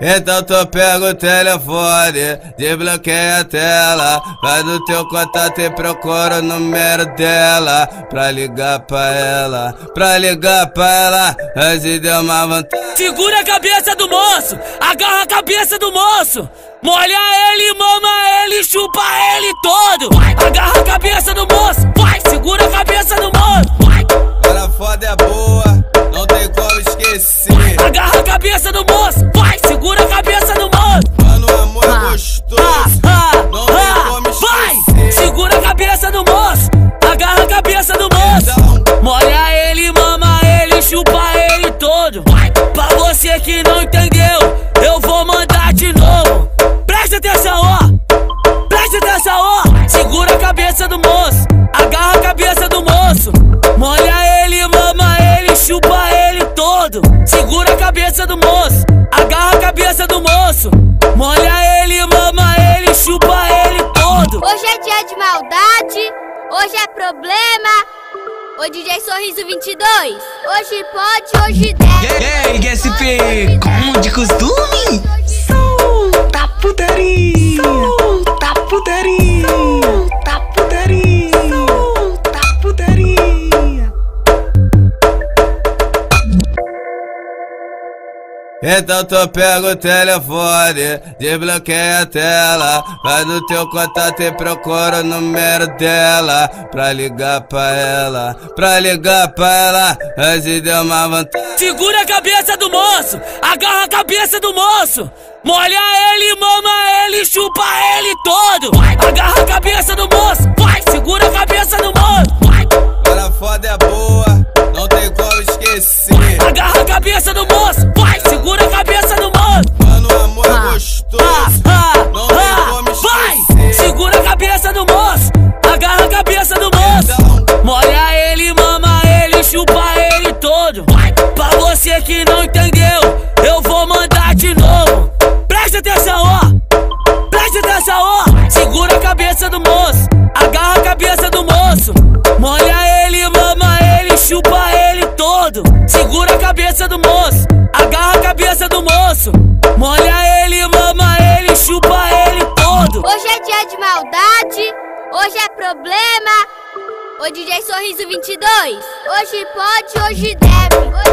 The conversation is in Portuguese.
Então tu pega o telefone, desbloqueia a tela Vai no teu contato e procura o número dela Pra ligar pra ela, pra ligar pra ela Antes de uma vontade Segura a cabeça do moço, agarra a cabeça do moço Molha ele, mama ele, chupa ele todo Agarra a cabeça do você que não entendeu, eu vou mandar de novo. Presta atenção, ó. Presta atenção, ó. Segura a cabeça do moço. Agarra a cabeça do moço. Molha ele, mama ele, chupa ele todo. Segura a cabeça do moço. Agarra a cabeça do moço. Molha ele, mama O DJ Sorriso 22, hoje pode, hoje deve. E aí, GSP, como de costume? Então tu pega o telefone, desbloqueia a tela Vai no teu contato e procura o número dela Pra ligar pra ela, pra ligar pra ela Antes de uma vontade Segura a cabeça do moço, agarra a cabeça do moço. Molha ele, mama ele, chupa ele todo. Agarra a cabeça do moço, vai, segura a cabeça do moço. Vai, Ela foda é boa, não tem como esquecer agarra a cabeça do moço, que não entendeu, eu vou mandar de novo. Presta atenção, ó. Presta atenção, ó. Segura a cabeça do moço, agarra a cabeça do moço. Molha ele, mama ele, chupa ele todo. Segura a cabeça do moço, agarra a cabeça do moço. Molha ele, mama ele, chupa ele todo. Hoje é dia de maldade, hoje é problema. O DJ Sorriso 22, hoje pode, hoje deve.